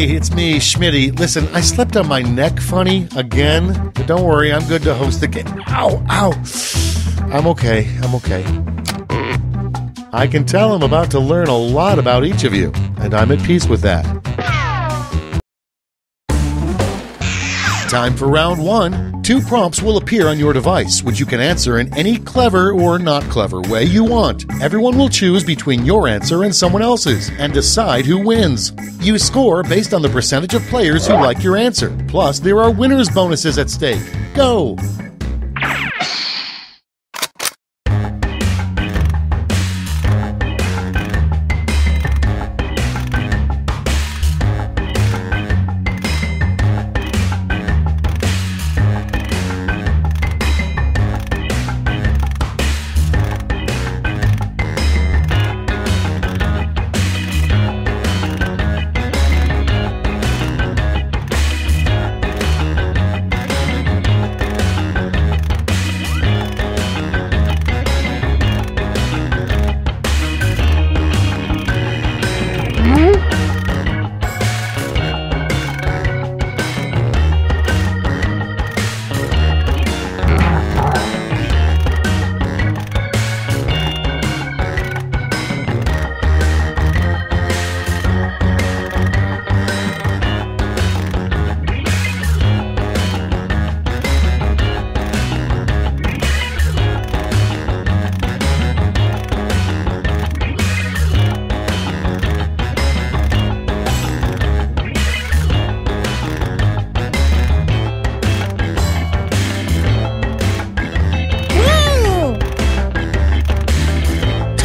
Hey, it's me, Schmitty. Listen, I slept on my neck funny again, but don't worry, I'm good to host game. Ow, ow. I'm okay, I'm okay. I can tell I'm about to learn a lot about each of you, and I'm at peace with that. Time for round one. Two prompts will appear on your device, which you can answer in any clever or not clever way you want. Everyone will choose between your answer and someone else's and decide who wins. You score based on the percentage of players who like your answer. Plus, there are winners' bonuses at stake. Go!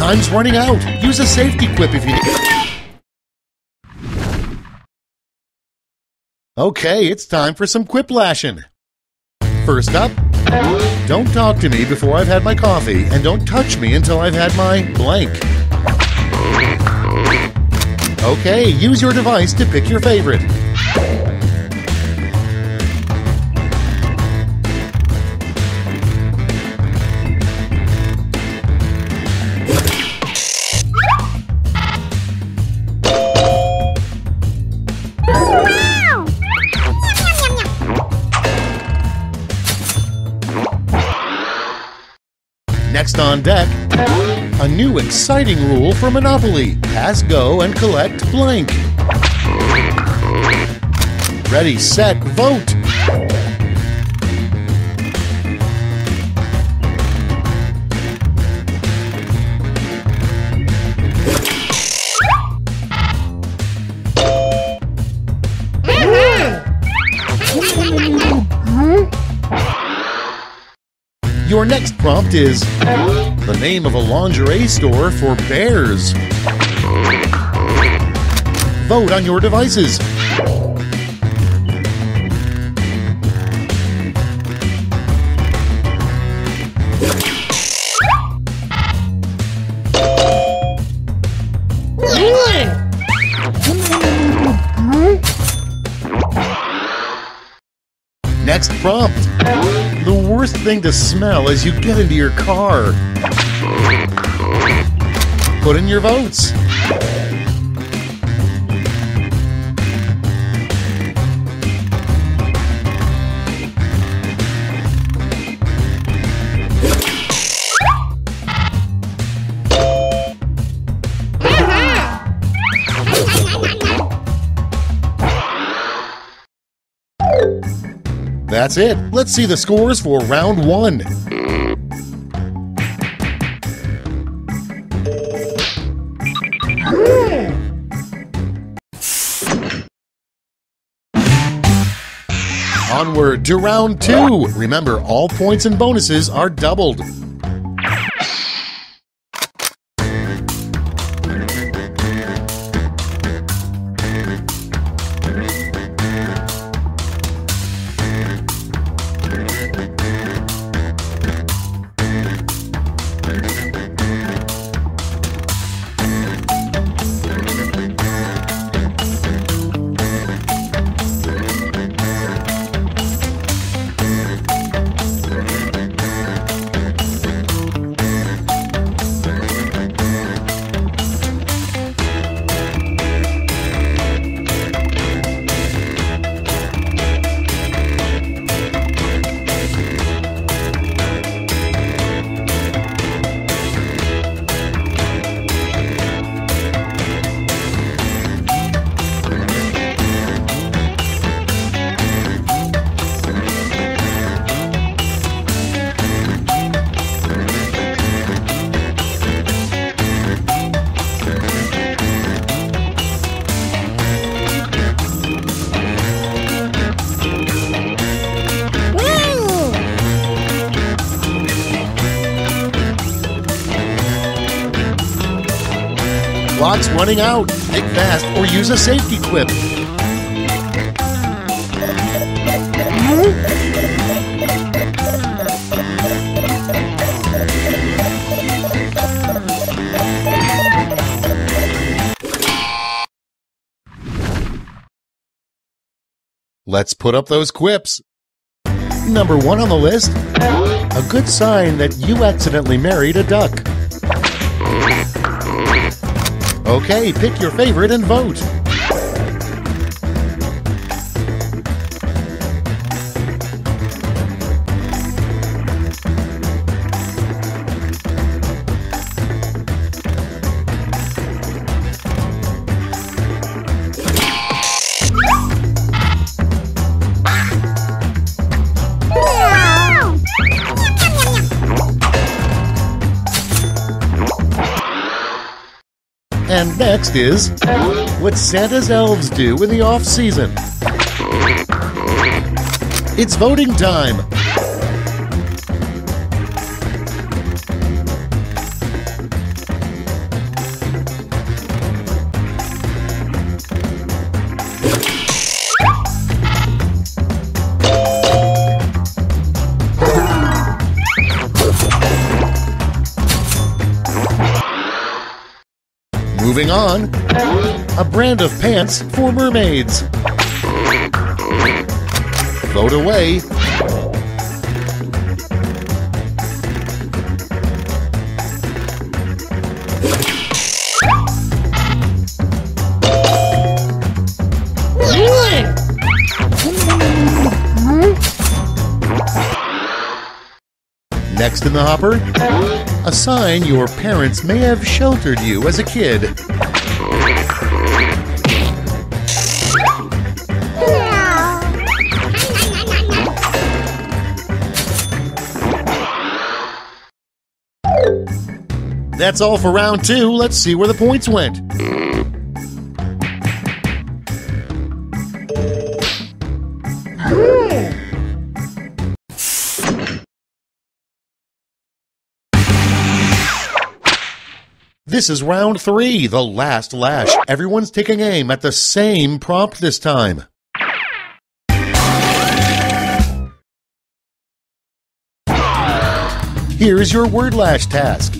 Time's running out. Use a safety quip if you need. Okay, it's time for some quiplashing. First up, don't talk to me before I've had my coffee, and don't touch me until I've had my blank. Okay, use your device to pick your favorite. Next on deck, a new exciting rule for Monopoly pass go and collect blank. Ready, set, vote. Your next prompt is the name of a lingerie store for bears. Vote on your devices. Next prompt. Thing to smell as you get into your car. Put in your votes. That's it. Let's see the scores for round one. Onward to round two. Remember, all points and bonuses are doubled. Running out. Think fast or use a safety quip. Let's put up those quips. Number one on the list a good sign that you accidentally married a duck. Okay, pick your favorite and vote. Next is what Santa's elves do in the off season. It's voting time. Moving on, a brand of pants for mermaids. Float away. Next in the hopper, a sign your parents may have sheltered you as a kid. That's all for round two. Let's see where the points went. This is round three, the last lash. Everyone's taking aim at the same prompt this time. Here is your word lash task.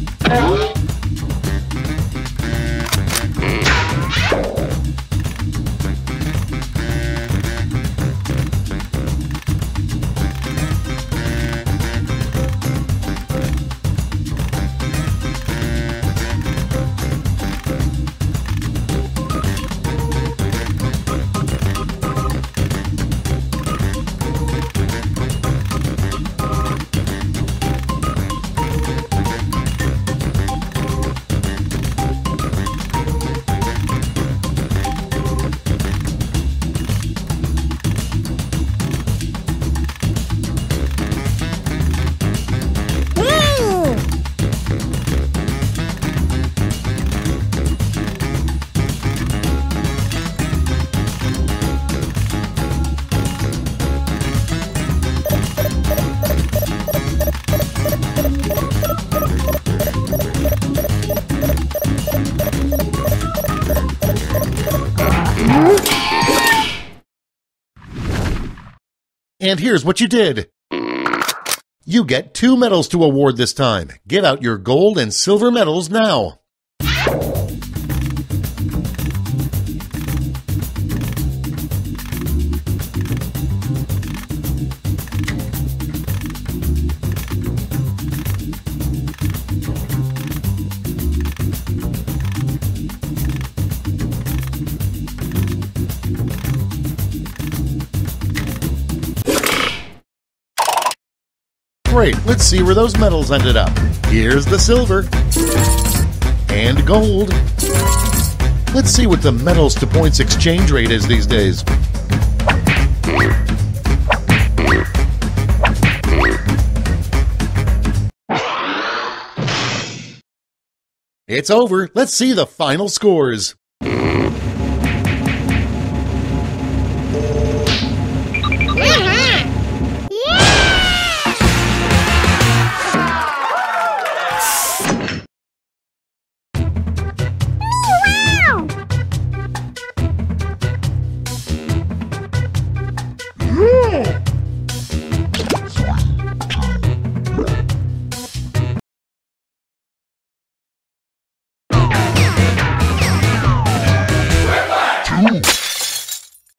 And here's what you did. You get two medals to award this time. Get out your gold and silver medals now. Great, let's see where those medals ended up. Here's the silver and gold. Let's see what the medals to points exchange rate is these days. It's over. Let's see the final scores.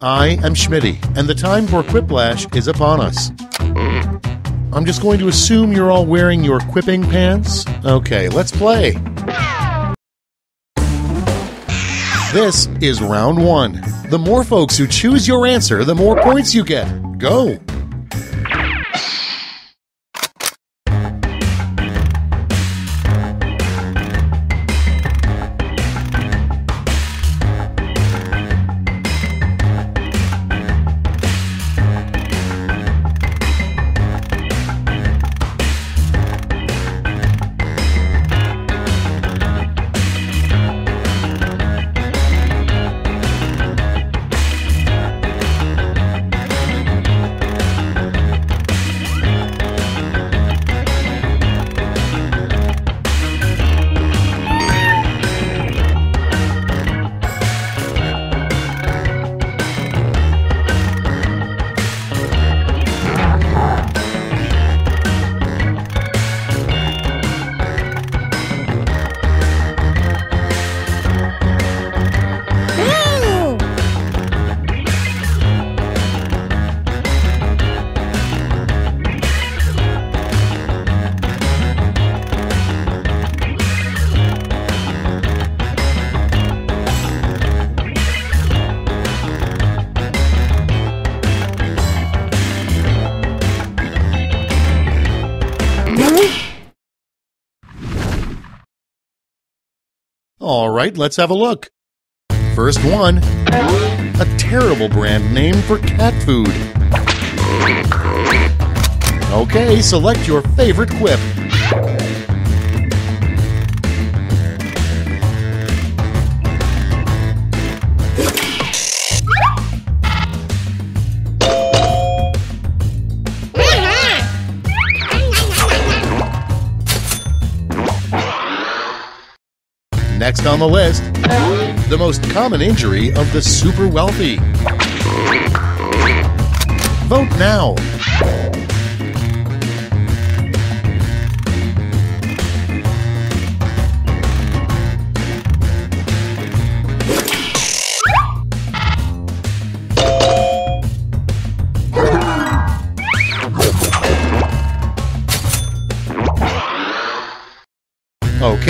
I am Schmitty, and the time for Quiplash is upon us. I'm just going to assume you're all wearing your quipping pants. Okay, let's play. This is round one. The more folks who choose your answer, the more points you get. Go! Right, let's have a look. First one a terrible brand name for cat food. Okay, select your favorite quip. Next on the list, the most common injury of the super wealthy. Vote now.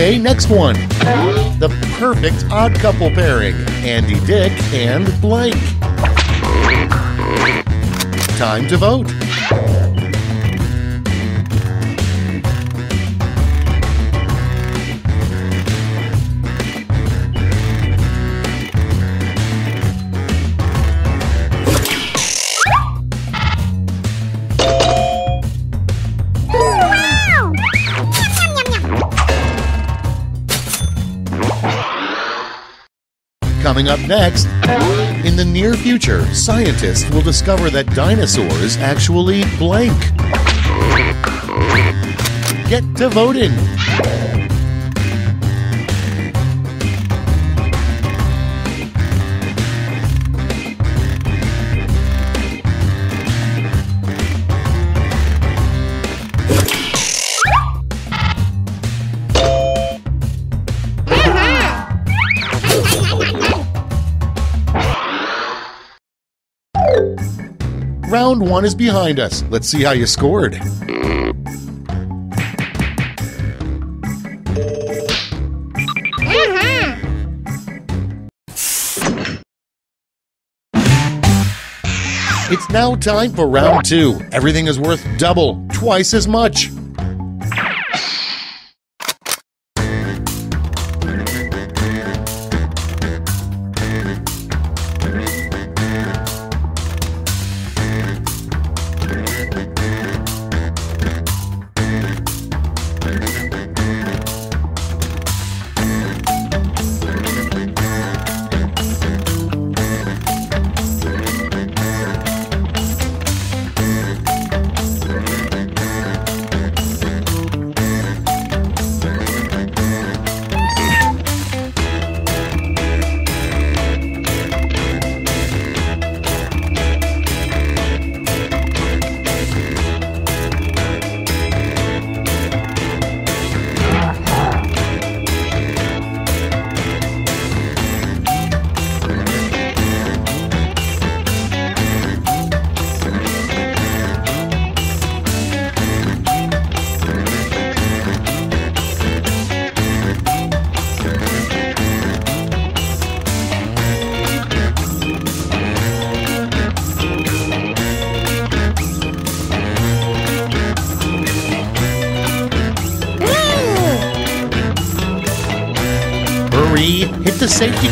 Okay, next one. The perfect odd couple pairing Andy Dick and Blank. Time to vote. Coming up next, in the near future, scientists will discover that dinosaurs actually blank. Get to voting. Round one is behind us. Let's see how you scored. It's now time for round two. Everything is worth double, twice as much.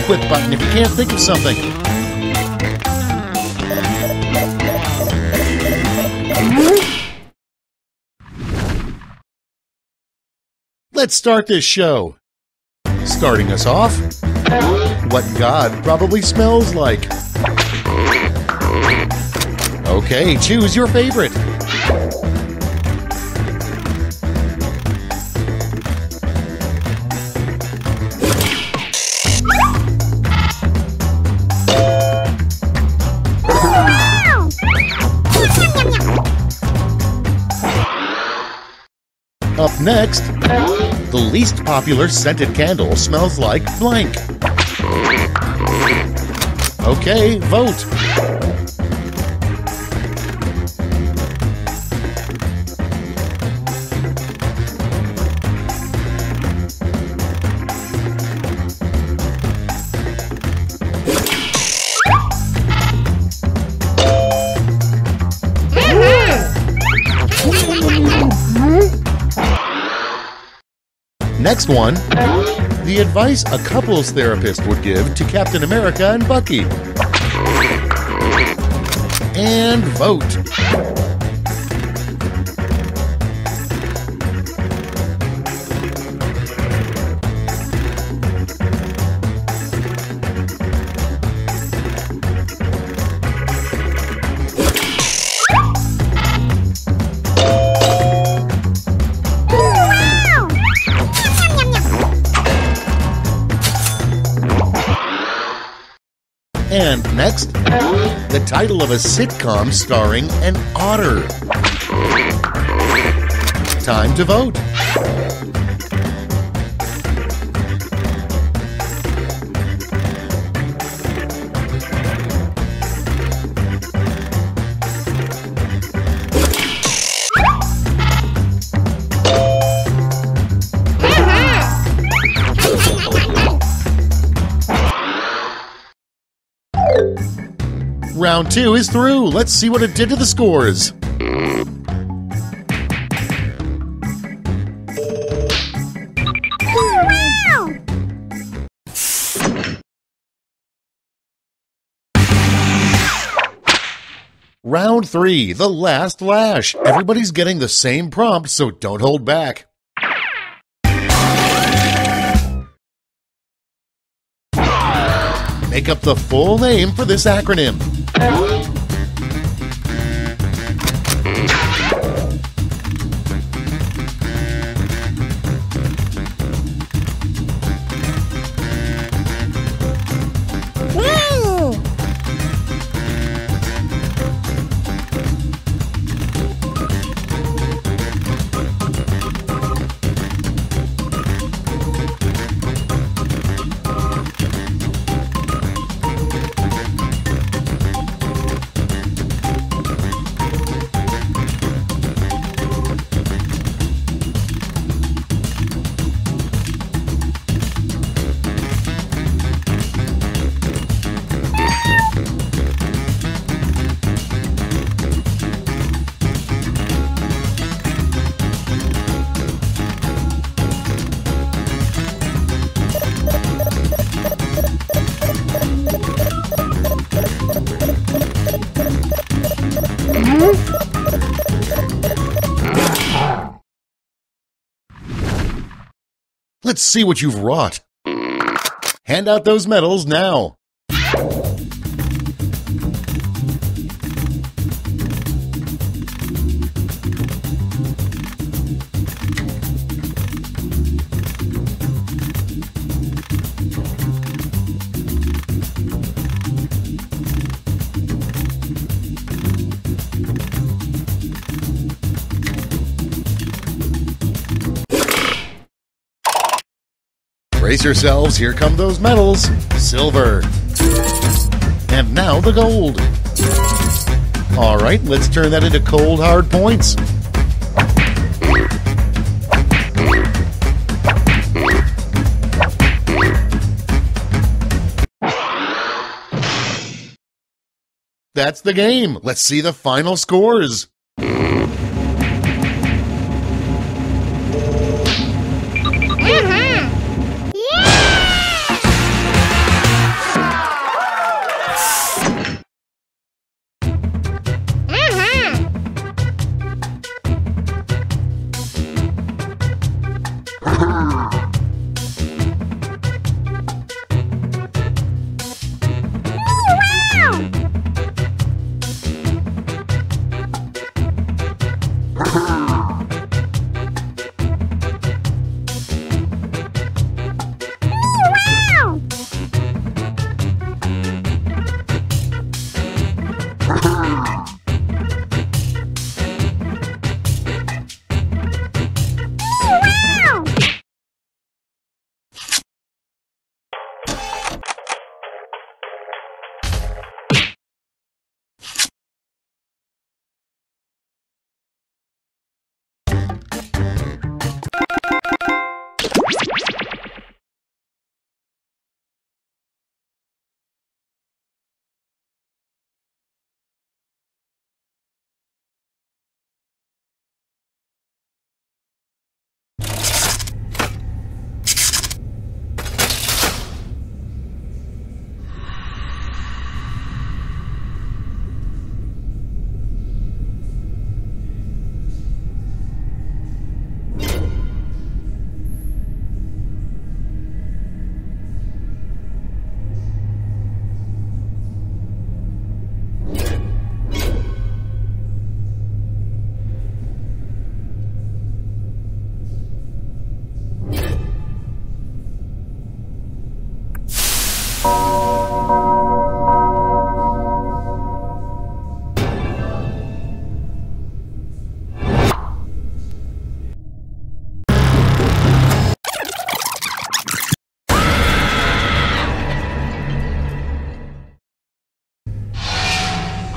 Quit button if you can't think of something. Let's start this show. Starting us off, what God probably smells like. Okay, choose your favorite. Up next, the least popular scented candle smells like blank. Okay, vote. Next one the advice a couples therapist would give to Captain America and Bucky. And vote. Next, the title of a sitcom starring an otter. Time to vote. Round two is through. Let's see what it did to the scores. Round three, the last lash. Everybody's getting the same prompt, so don't hold back. Make up the full name for this acronym. Let's see what you've wrought. Hand out those medals now. Brace yourselves, here come those medals. Silver. And now the gold. All right, let's turn that into cold, hard points. That's the game. Let's see the final scores.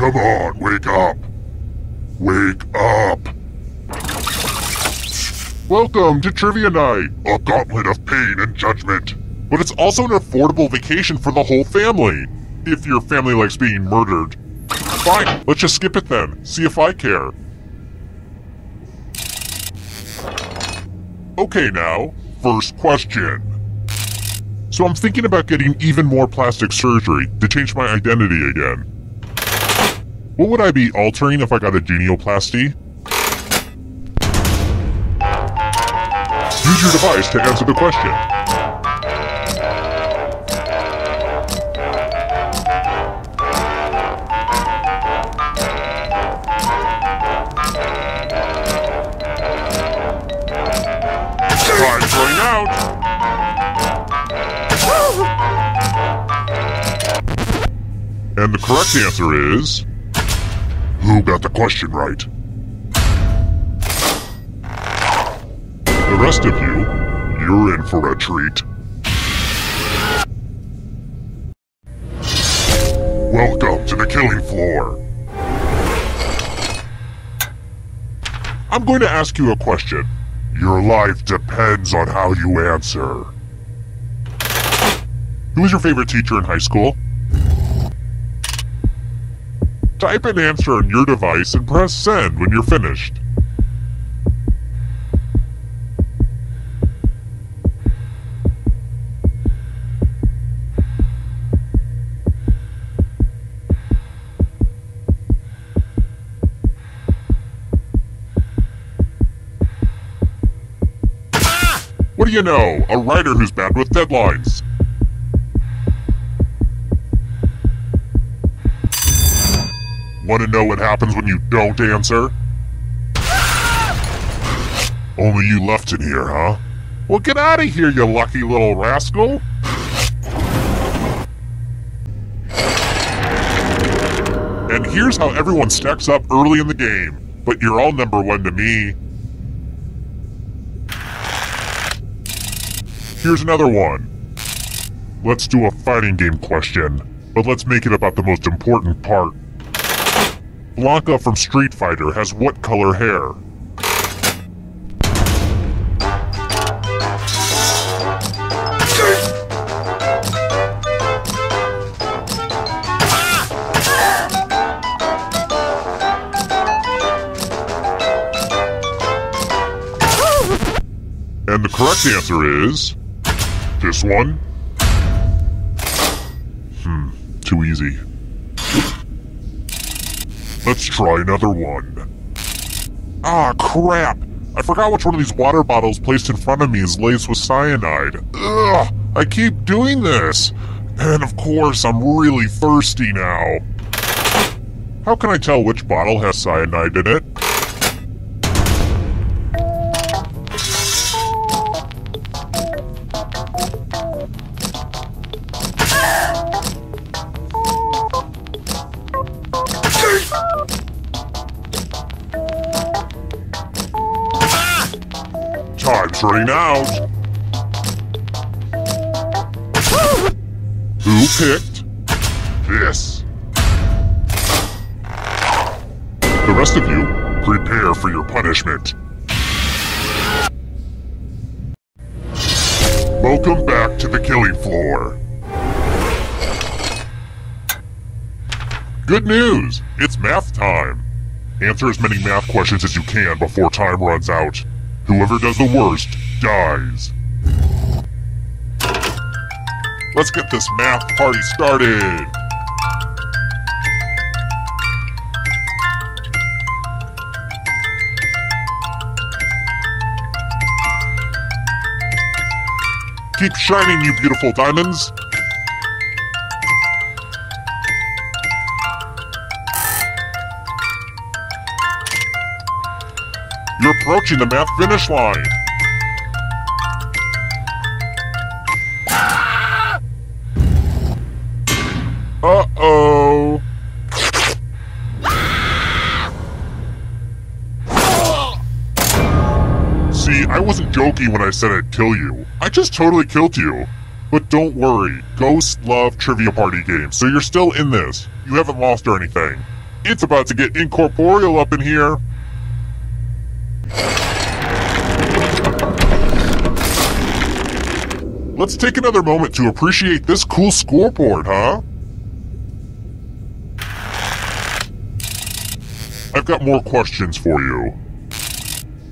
Come on, wake up. Wake up. Welcome to Trivia Night, a gauntlet of pain and judgment. But it's also an affordable vacation for the whole family. If your family likes being murdered. Fine, let's just skip it then. See if I care. Okay, now, first question. So I'm thinking about getting even more plastic surgery to change my identity again. What would I be altering if I got a genioplasty? Use your device to answer the question. Time's running out! And the correct answer is... Who got the question right? The rest of you, you're in for a treat. Welcome to the killing floor. I'm going to ask you a question. Your life depends on how you answer. Who was your favorite teacher in high school? Type an answer on your device and press send when you're finished. What do you know? A writer who's bad with deadlines. Want to know what happens when you don't answer? Only you left in here, huh? Well, get out of here, you lucky little rascal! And here's how everyone stacks up early in the game, but you're all number one to me. Here's another one. Let's do a fighting game question, but let's make it about the most important part. Blanka from Street Fighter has what color hair? And the correct answer is. This one? Hmm, too easy. Let's try another one. Ah, crap! I forgot which one of these water bottles placed in front of me is laced with cyanide. Ugh! I keep doing this! And of course, I'm really thirsty now. How can I tell which bottle has cyanide in it? Time's out. Who picked this? The rest of you, prepare for your punishment. Welcome back to the killing floor. Good news! It's math time! Answer as many math questions as you can before time runs out. Whoever does the worst dies. Let's get this math party started! Keep shining, you beautiful diamonds! You're approaching the math finish line. Uh-oh. See, I wasn't joking when I said I'd kill you. I just totally killed you. But don't worry, ghosts love trivia party games, so you're still in this. You haven't lost or anything. It's about to get incorporeal up in here. Let's take another moment to appreciate this cool scoreboard, huh? I've got more questions for you.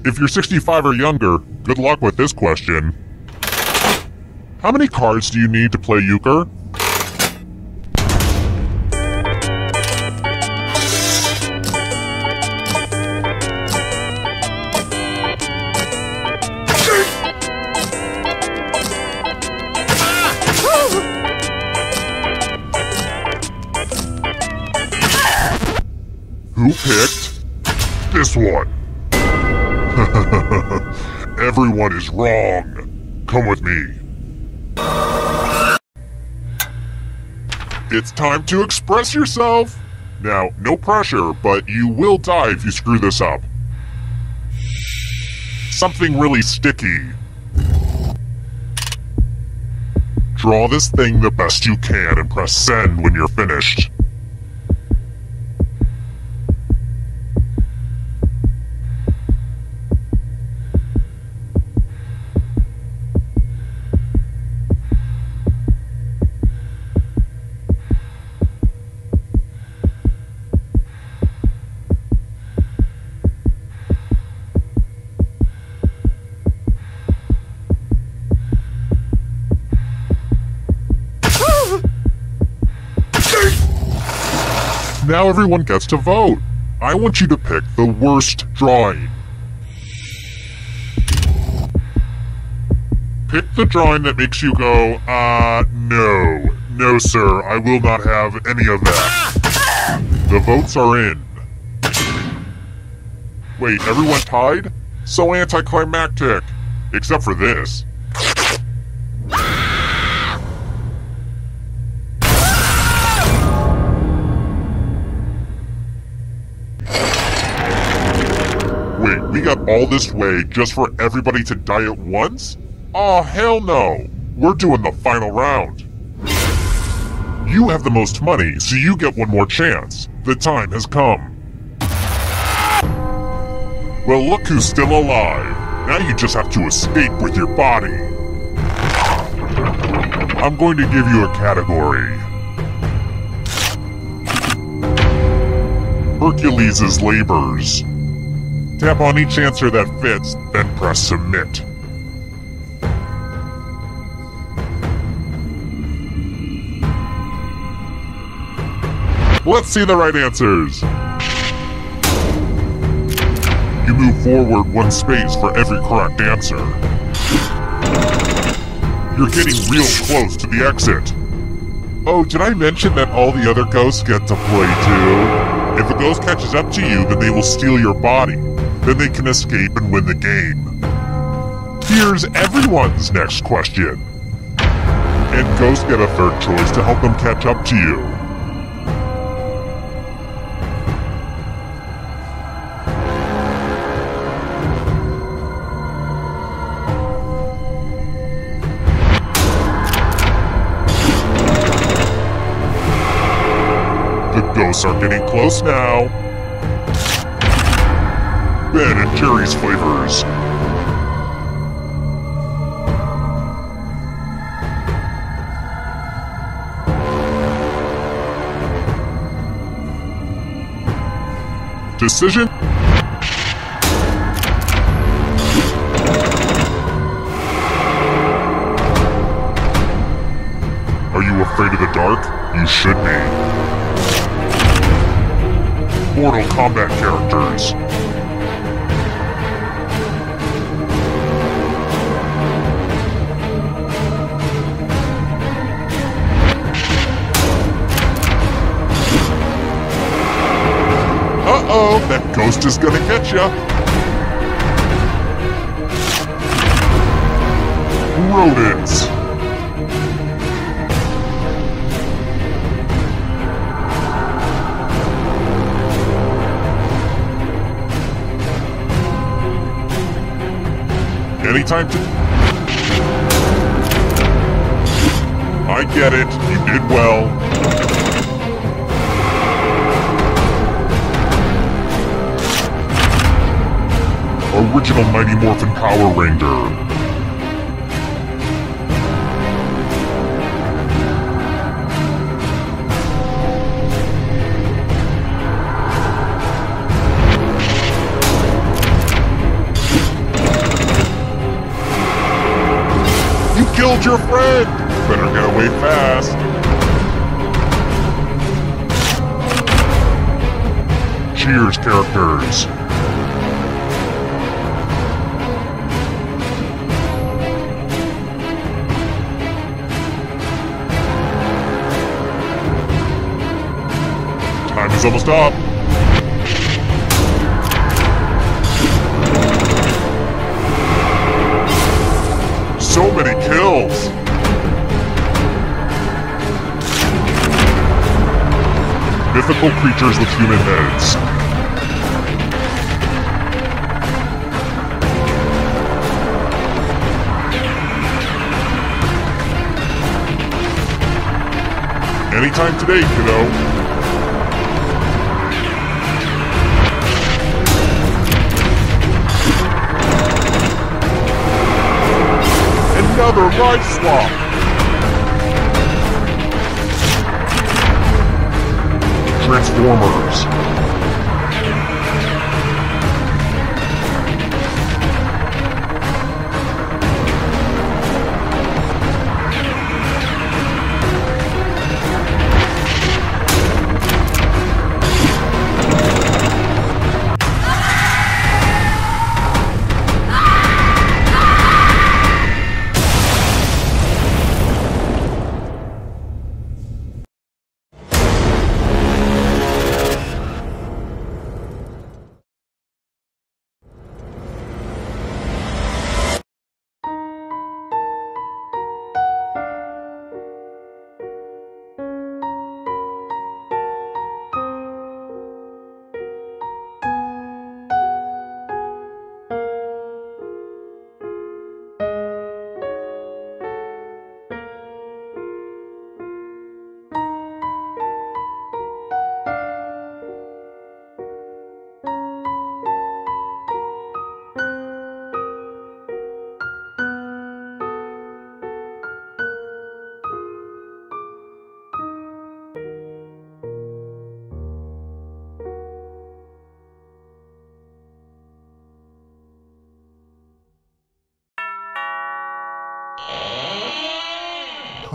If you're 65 or younger, good luck with this question. How many cards do you need to play euchre? Who picked this one? Everyone is wrong. Come with me. It's time to express yourself. Now, no pressure, but you will die if you screw this up. Something really sticky. Draw this thing the best you can and press send when you're finished. Now everyone gets to vote. I want you to pick the worst drawing. Pick the drawing that makes you go, uh, no. No, sir, I will not have any of that. The votes are in. Wait, everyone tied? So anticlimactic. Except for this. We got all this way just for everybody to die at once? Oh, hell no. We're doing the final round. You have the most money, so you get one more chance. The time has come. Well, look who's still alive. Now you just have to escape with your body. I'm going to give you a category. Hercules' labors. Tap on each answer that fits, then press submit. Let's see the right answers. You move forward one space for every correct answer. You're getting real close to the exit. Oh, did I mention that all the other ghosts get to play too? If a ghost catches up to you, then they will steal your body. Then they can escape and win the game. Here's everyone's next question. And ghosts get a third choice to help them catch up to you. The ghosts are getting close now. Ben and Jerry's flavors. Decision? Are you afraid of the dark? You should be. Mortal Kombat characters. Ghost gonna get ya. Rodents. Anytime to... I get it. You did well. Original Mighty Morphin Power Ranger. You killed your friend! Better get away fast. Cheers, characters. Almost up. So many kills. Mythical creatures with human heads. Anytime today, kiddo. Another swap. Transformers.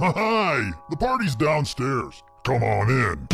Hi! The party's downstairs. Come on in.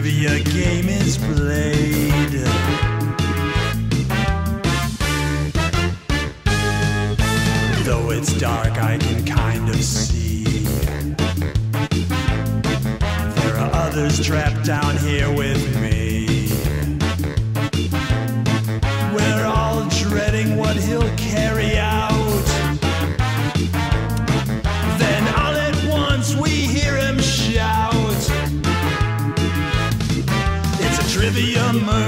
Trivia game is played. Though it's dark, I can kind of see. There are others trapped down here with It's